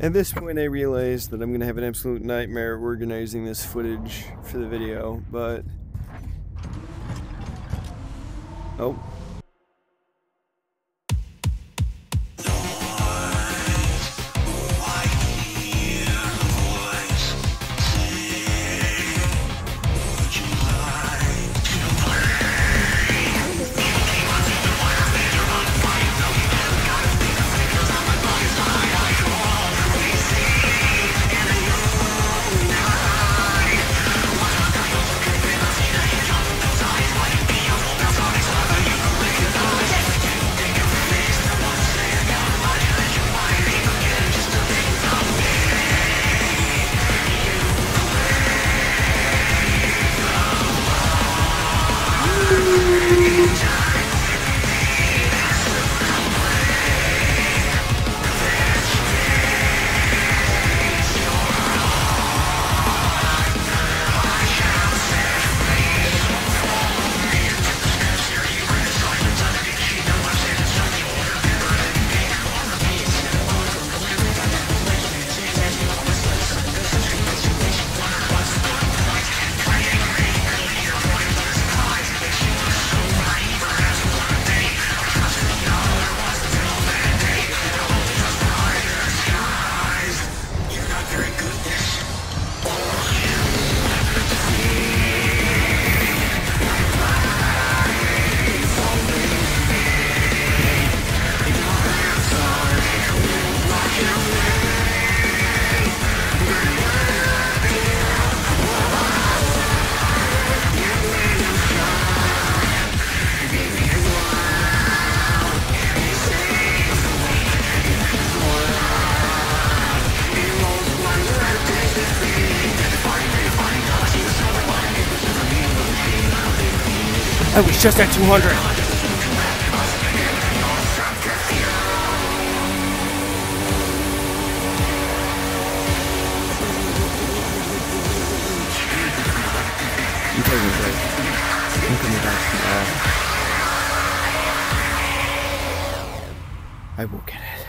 At this point, I realized that I'm going to have an absolute nightmare organizing this footage for the video, but... Oh. Change. I was just at 200. I'm taking a break. I'm coming back tomorrow. I will get it.